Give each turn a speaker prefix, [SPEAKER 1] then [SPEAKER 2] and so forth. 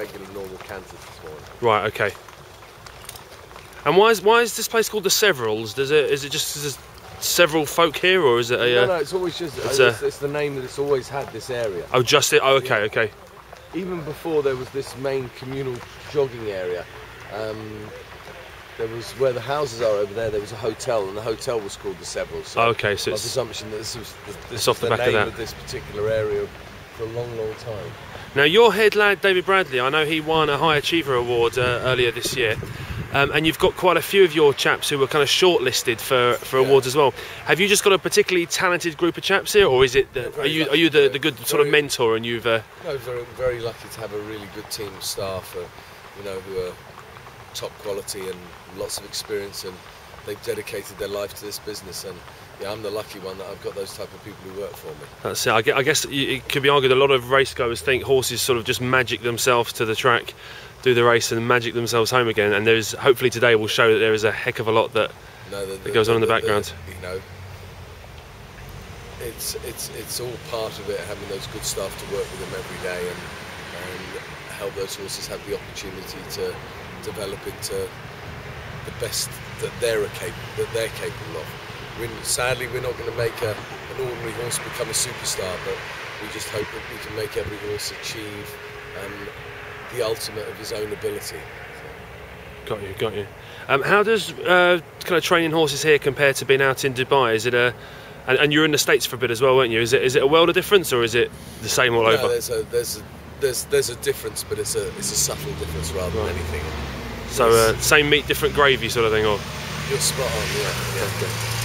[SPEAKER 1] regular normal canters this morning.
[SPEAKER 2] Right. Okay. And why is why is this place called the Severals? Does it is it just is several folk here, or is it a?
[SPEAKER 1] no,
[SPEAKER 2] uh,
[SPEAKER 1] no, it's always just
[SPEAKER 2] it's
[SPEAKER 1] it's,
[SPEAKER 2] a-
[SPEAKER 1] it's the name that it's always had. This area,
[SPEAKER 2] Oh, just it. Oh, okay.
[SPEAKER 1] Yeah.
[SPEAKER 2] Okay.
[SPEAKER 1] even before there was this main communal jogging area. Um, there was where the houses are over there. There was a hotel, and the hotel was called the Several. So
[SPEAKER 2] Oh, okay, so
[SPEAKER 1] my
[SPEAKER 2] it's-
[SPEAKER 1] presumption that this was the, this
[SPEAKER 2] It's off the
[SPEAKER 1] the,
[SPEAKER 2] back of
[SPEAKER 1] name
[SPEAKER 2] that.
[SPEAKER 1] of this particular area for a long, long time.
[SPEAKER 2] Now, your head lad, David Bradley, I know he won a High Achiever Award uh, earlier this year. Um, and you've got quite a few of your chaps who were kind of shortlisted for, for
[SPEAKER 1] Yeah.
[SPEAKER 2] awards as well. Have you just got a particularly talented group of chaps here, or is it? The, are you are you the, the good sort of mentor, and you've? Uh,
[SPEAKER 1] No, very, very lucky to have a really good team of staff, uh, you know, who are top quality and lots of experience, and they've dedicated their life to this business. And yeah, I'm the lucky one that I've got those type of people who work for me.
[SPEAKER 2] that's it. I guess it could be argued a lot of race goers think horses sort of just magic themselves to the track, do the race, and magic themselves home again. And there's hopefully today will show that there is a heck of a lot that.
[SPEAKER 1] No, the,
[SPEAKER 2] That goes on in the background.
[SPEAKER 1] you know, it's it's it's all part of it. Having those good staff to work with them every day and and help those horses have the opportunity to develop into the best that they're capable that they're capable of. We sadly, we're not going to make a, an ordinary horse become a superstar, but we just hope that we can make every horse achieve um, the ultimate of his own ability.
[SPEAKER 2] Got you, got you. Um, how does uh, kind of training horses here compare to being out in Dubai? Is it a and, and you're in the states for a bit as well, weren't you? Is it is it a world of difference or is it the same all
[SPEAKER 1] No,
[SPEAKER 2] over?
[SPEAKER 1] there's a there's a there's there's a difference, but it's a it's a subtle difference rather than anything.
[SPEAKER 2] So uh, same meat, different gravy sort of thing, or
[SPEAKER 1] You're spot on, yeah, yeah.